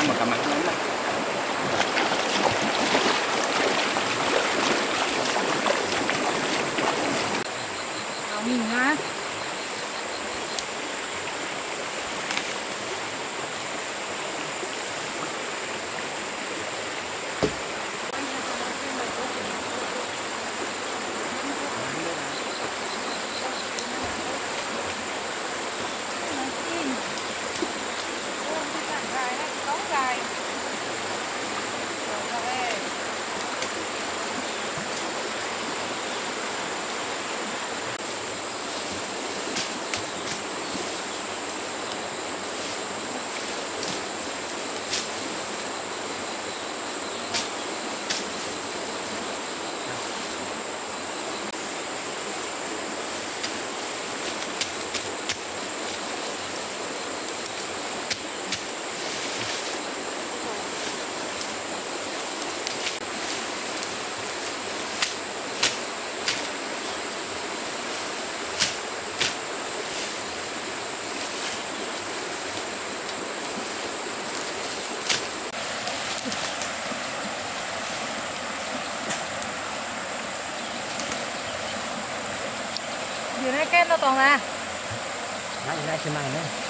sama-sama con ra. Đấy, đây toàn à. Này, này, này nữa.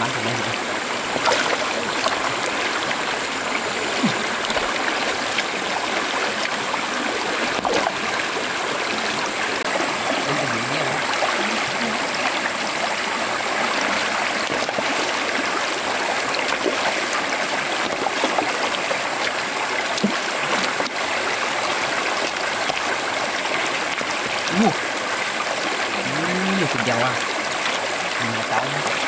Bán thẳng lên rồi. Đây là những cái đó. Ủa. Ui, nhiều thịt dầu à. Nhiều táo nữa.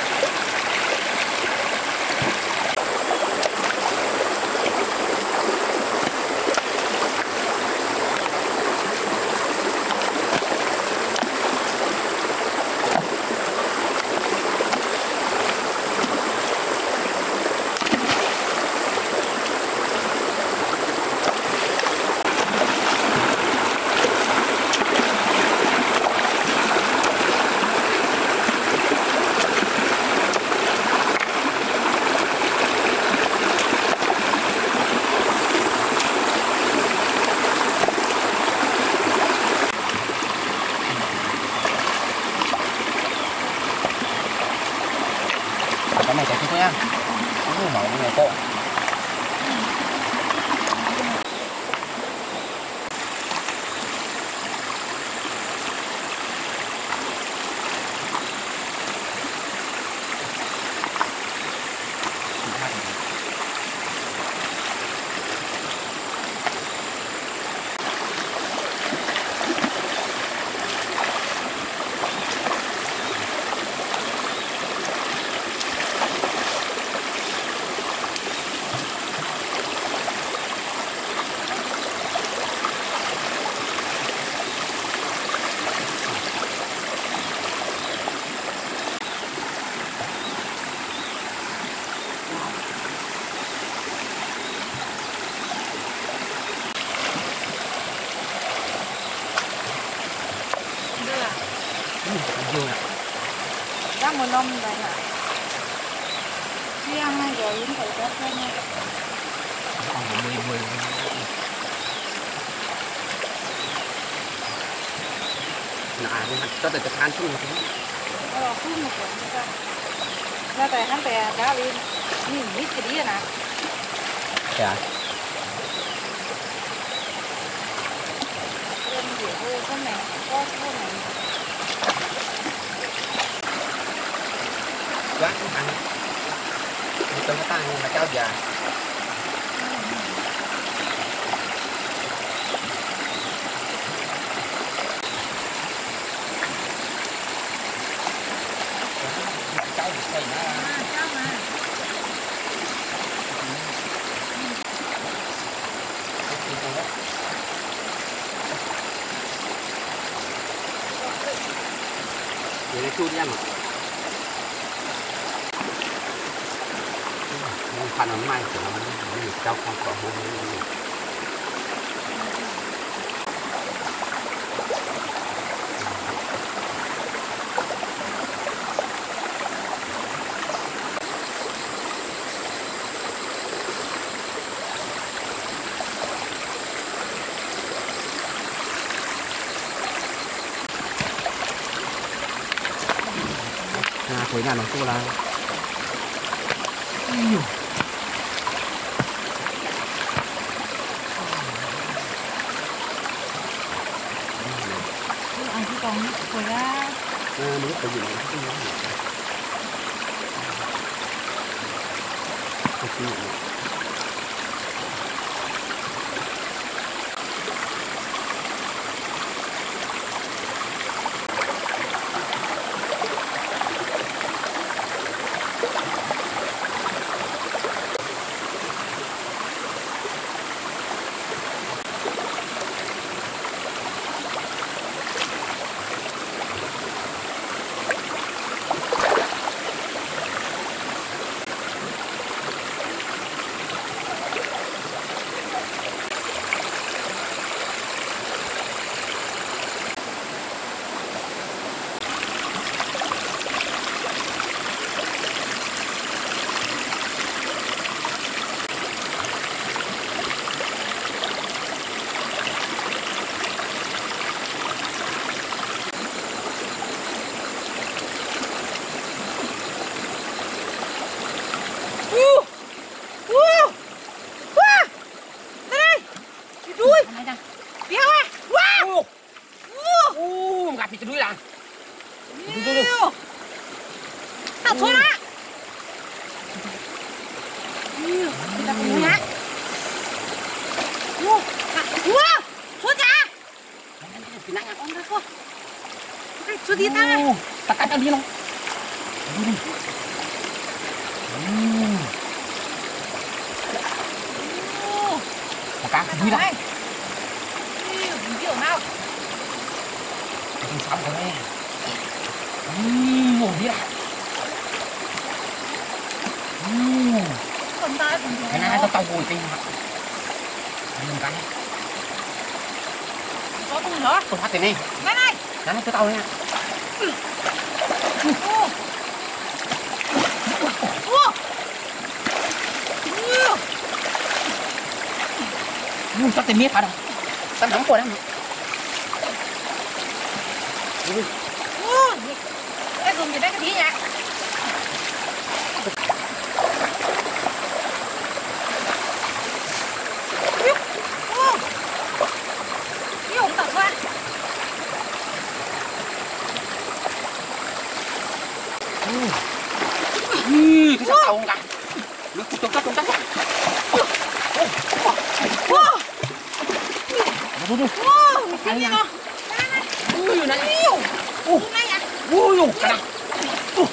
Cái này cái thôi cái cũng là mẫu này cô một năm này à riêng này giờ yến phải rất lên nha. Một mươi mười nà cho tới cái than chung rồi ờ phun một quyển ra ra tại hắn tại đã lên nhìn ít cái đi nè. Dạ. Lên nhiều hơn con này có con này quá ăn tôi có tăng là cao già cháu thì xây nó à sao mà Vậy nó chun ra mà Khoan nó mai của nó nó được cao không có hôn à, cuối nhà nó cô là còn rồi ra nó tự nhiên có không nhớ Không chịu. u u wow đây cái đuôi Này nè. béo à wow Ô, u ô, gặp thì cái đuôi là yêu tao thôi đó yêu tao không nhá u wow thôi ra Cái này ông ra thôi chú đi ta Ô, ta cắt ăn đi không? Đi đi. ô Ta cắt cái đuôi là. yêu kiểu nào Không sao rồi. Ừm, ngồi đi ta còn cái này tao tao ngồi trên mặt. Nhìn cái, có con nữa tôi phát tiền đi. cái này Cái này cho tao nha. Ừ. ô yêu Ui, cho tiền miết phải đâu. Tao nóng của đó mà. Ui, cái dùng thì đây cái gì nhỉ yêu ô yêu ông tao xoa ui, cái sao tao không gặp. Nó trông chắc, trông chắc. ô Ô mình xin đi nó Ui, này. yêu Ô, này à ui, ui, cái này. ô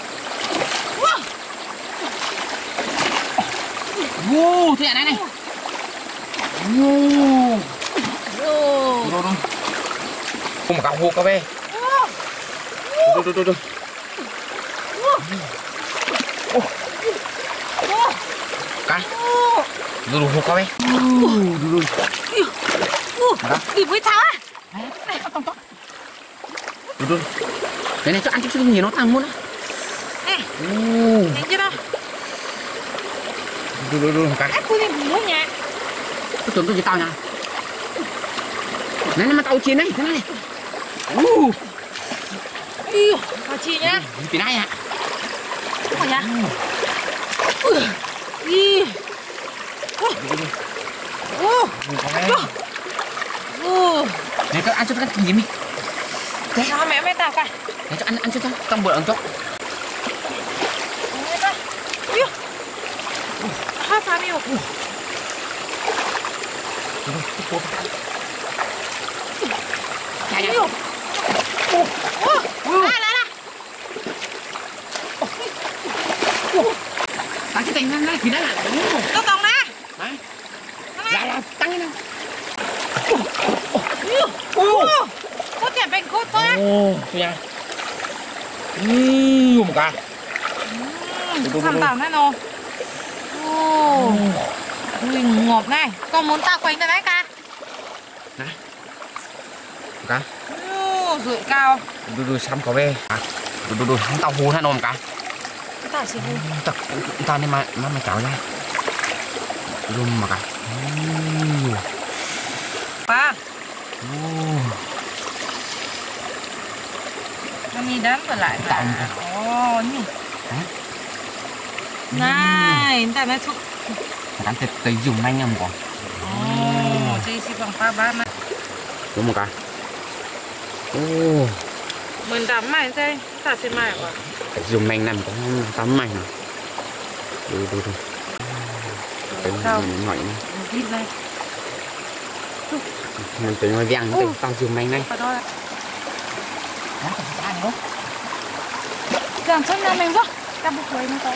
Wow, thế này này. Wow. ô Đồ, đồ. Không gặp hồ cà phê. ô Cái. ô Đồ, đồ, hồ cà phê. Đồ, đồ. Ô Đó. đi với cháu à. Cái này cho ăn chút chút nhiều nó tăng muốn á. Ồ, nhìn chưa đâu đu đu một cái. Ép tôi đi nhẹ Cái tuần tôi chỉ tao nha Này, này mà tao chiến đấy, thế này. Ồ, yêu bà chị nhá. Tí này ạ không phải nhá đi ô ô Này, các ăn cho các gì mi sao mẹ mẹ tao cả Này, cho ăn, ăn cho tao, tao bữa ăn cho mẹ tao yêu hai phàm yêu Chạy yêu ô lại lại lại Tăng cái tình này, thì đó là Ồ, tôi tổng nè Đấy Là, là, tăng cái nào yêu ô có thể bệnh cốt thôi á Ồ, tôi nha. Ừm, một cái. Thằng tao này nè ô ui ngọt này. Con muốn tao quánh từ đấy cả Này. Ô rưỡi cao. Đu đu xăm có về à, Đu đu đu, tao hú thế một cái. Tao chỉ vui Tao, tao nên mà, mà mày cháu nha. Luôn cái Ồ, ba nhìn đám trở lại Tạm. ồ nhỉ này ta nói chụp Hắn tới, tới dùng manh em còn ồ chơi xí bằng ba ba mà. Đúng một cái Ồ, mình đắm mày chơi ta sẽ mày quả dùng manh nằm có tắm manh nào đu Tính Sao? mình này Vịt này Mình tính ngoài vàng, tao dùng manh này phải Giảm chân nào mình quá Ta bụi quấy nó tới